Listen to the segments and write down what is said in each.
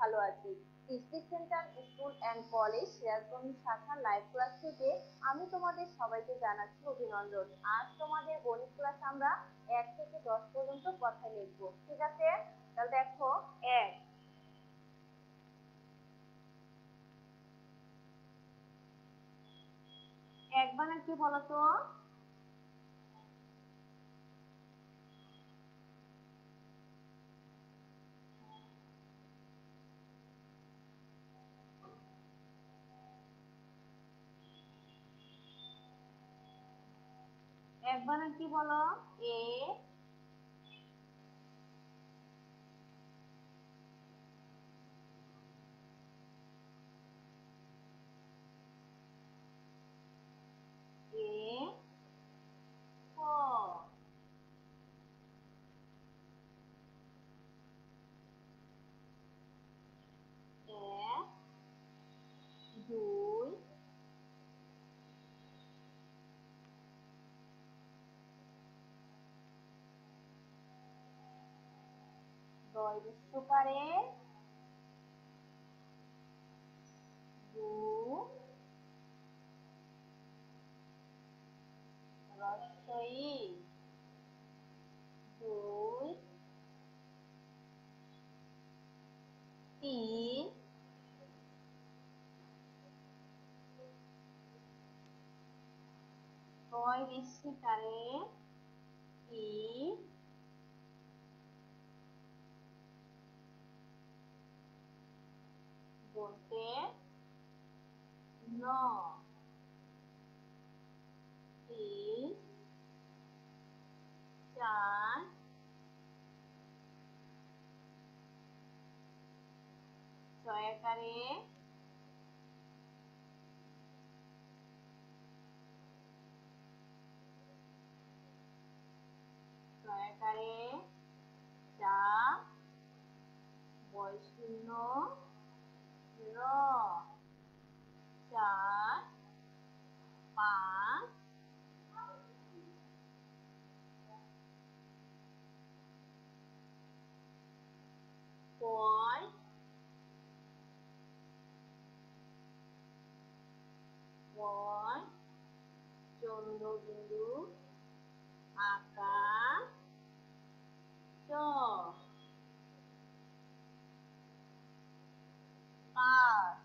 ভালো আছি। District centre school and college Sirajganj শাখা লাইভ ক্লাস থেকে আমি তোমাদের সবাইকে জানাচ্ছি অভিনন্দন। আজ তোমাদের গণিত ক্লাস আমরা এক থেকে দশ পর্যন্ত কথা লিখব। ঠিক আছে? তাহলে দেখো, এক। এক মানে কি বলতো এক বানান কি বলো? এ ক এক দুই দয় বিশ্বকারে দু রস্বই দুই তিন ছয় বিশ্বকারে তিন বলতে ন তিন চার ছয়কারে ছয়কারে চা বয়স শূন্য র চার পাঁচ ছয় ছয় চন্দ্রবিন্দু আকাশ চ পাঁচ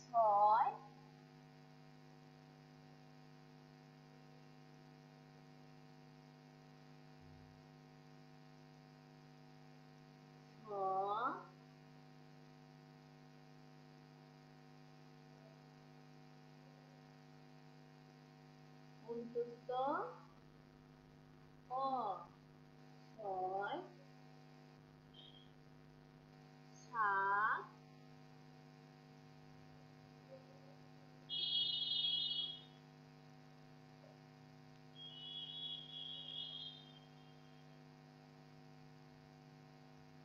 ছয় ছ উনসত্ত অ ছয় সাত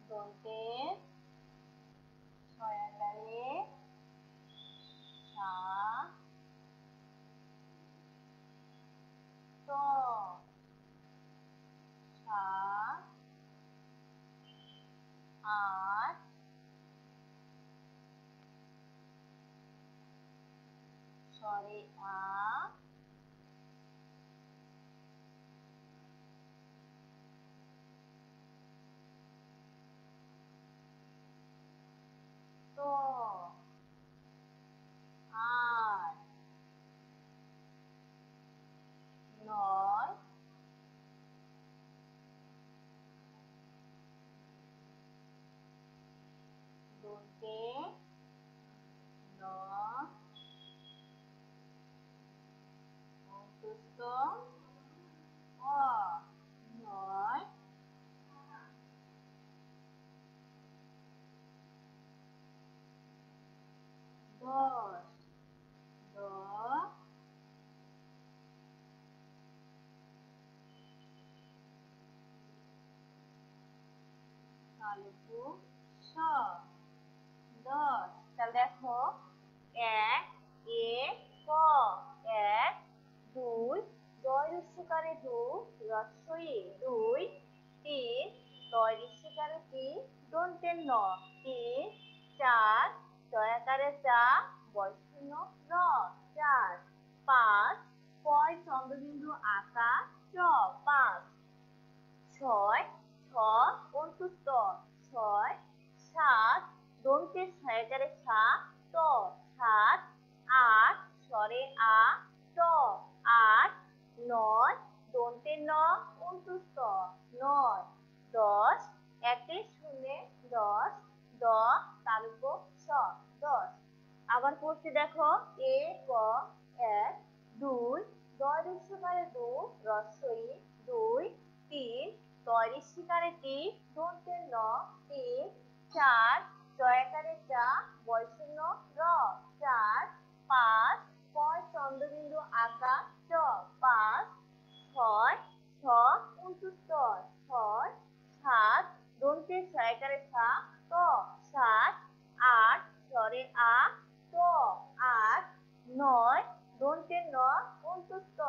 দন্তের ছয় আকারে সাত ত সাত আট সরে আ system are not the Naluku A for দুই জয় রস্যকারে দু রসই দুই, তিন ত তৈরি শিকারে তি দন্তের ন, তিন, চার দয়াকারে চা বয়সূন্য ন, চার, পাঁচ, পয় চন্দ্রবিন্দু আঁকা চ নয়, দশ, একে শূন্যে দশ দ তালুক স দশ। আবার পড়তে দেখো, এ, ক, এক, দুই দয় শিকারে দু রস্বই দুই, তিন তৈরি শিকারে তি দন্তের ন, তিন, চার, জয়াকারে চা বয়শূন্য র, চার, পাঁচ ছয় চন্দ্রবিন্দু আঁকা চ, পাঁচ, ছয় ছ উনতুষ্ট ছয়, সাত, দন্তের ছয়াকারে ছা ত সাত, আট স্বরে আ, ত, আট, নয়, দন্তের ন অন্তুষ্ট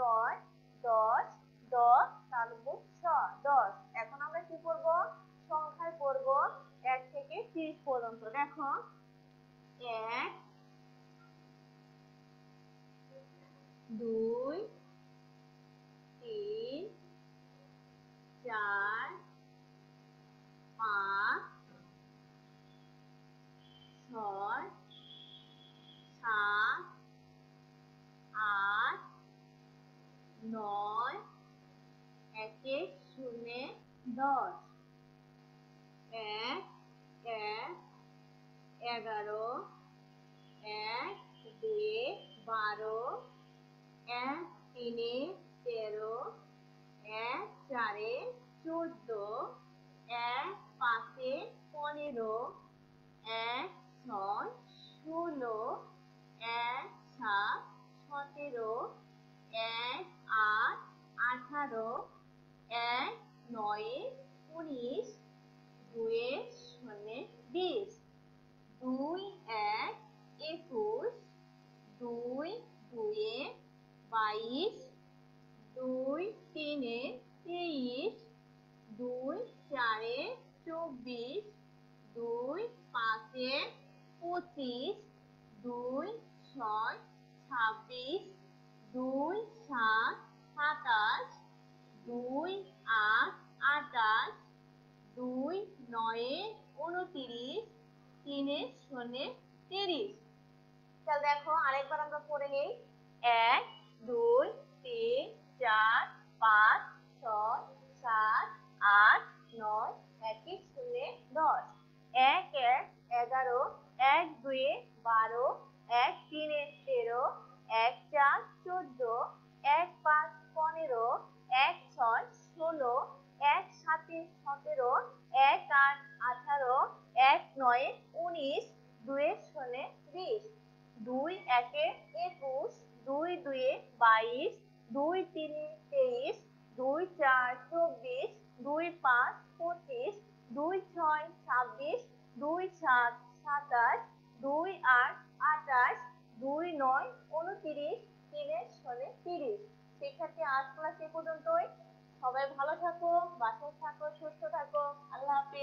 নয়, দশ দশ তালব্য ছ দশ। এখন আমরা কি করব? সংখ্যায় করব এক থেকে ত্রিশ পর্যন্ত। দেখো, এক, দুই তিন চার, পাঁচ, ছয়, সাত, আট, নয়, একে শূন্য দশ, এক এক, এগারো, এক, দুয়ে বারো, এক, তিনে তেরো এক চারে চোদ্দ এক পাঁচে পনেরো এক ছয় ষোলো, এক সাত সতেরো, এক আট আঠারো, এক নয়ে উনিশ, দুয়ে শূন্য বিশ, দুই এক একুশ, দুই দুয়ে বাইশ, দুই তিনে তেইশ, দুই চারে চব্বিশ দুই পাঁচে পঁচিশ, দুই ছয়, ছাব্বিশ, দুই সাত, সাতাশ, দুই আট, আটাশ, দুই নয়ে, উনতিরিশ, তিনে শূন্য তিরিশ। চল দেখো আরেকবার আমরা পড়ে নেই। এক, দুই, তিন, চার, পাঁচ এক, দুয়ে বারো, এক, তিনে তেরো, এক, চার, চোদ্দ, এক, পাঁচ, পনেরো, এক, ছয়, ষোলো, এক, সাতে সতেরো, এক, আট, আঠারো, এক, নয়ে উনিশ, দুয়ে শূন্য বিশ দুই, একে একুশ, দুই, দুয়ে বাইশ, দুই, তিনে তেইশ, দুই, চার, চব্বিশ, দুই, পাঁচ, পঁচিশ, দুই, ছয়, ছাব্বিশ, দুই, সাত, সাতাশ দুই আট আঠাশ, দুই নয়, উনত্রিশ, তিনের শোনে তিরিশ। শিক্ষার্থী, আজ ক্লাস এ পর্যন্তই। সবাই ভালো থাকো, বাসায় থাকো, সুস্থ থাকো। আল্লাহ হাফিজ।